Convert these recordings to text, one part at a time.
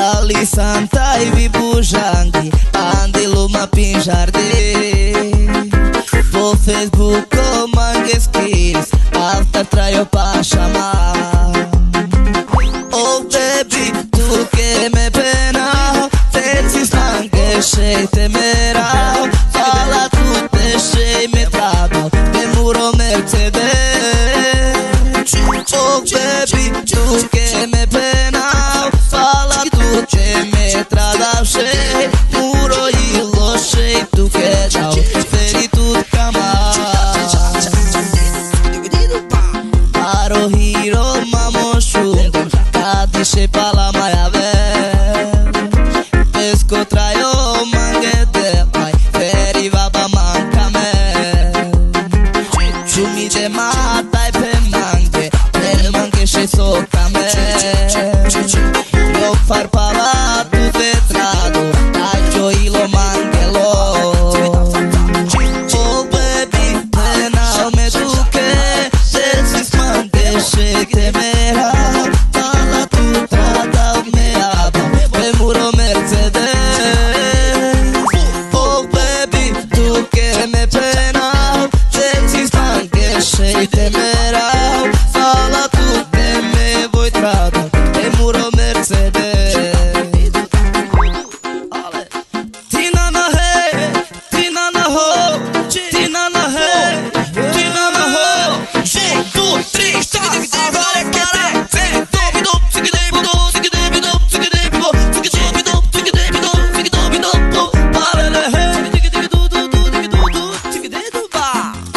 Dali Santa i Bibujangue Ande Luma Pinjarde Po Facebook o mangues quis Alta traio pra chamar Oh baby, tu que me pena Tensis mangues cheio temeral Fala tu te cheio metado Demuro Mercedes Oh baby, tu que all my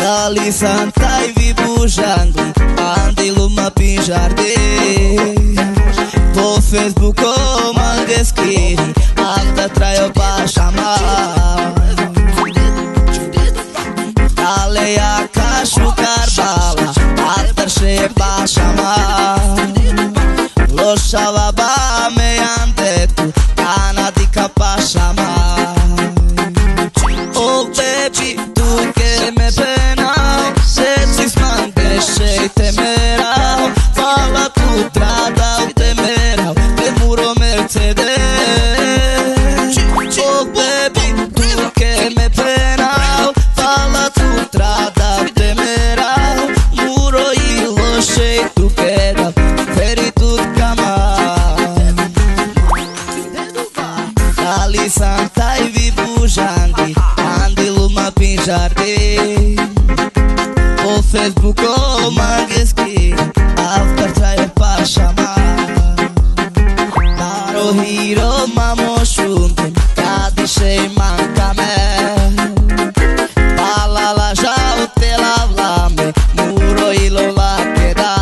Dali Santa e vi pujando Andi luma pinjardim Po Facebook o mangue skiri Alta traio pa chamar. Dali a cacho carbala Alta cheia pa chamar. Oh baby me penal Žeci smantešej temeral Fala tu tradal temeral Te muro Mercedes. Oh baby, tu que me penal Fala tu tradal temeral Muro și lošej tu pedal Feri tu kamal Ali sam taj vibužanti Andi luma pinžardi ei manca la jau te la vlame Muroilo la queda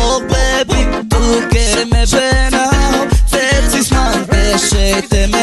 O baby, tu que me venau Te-ți smante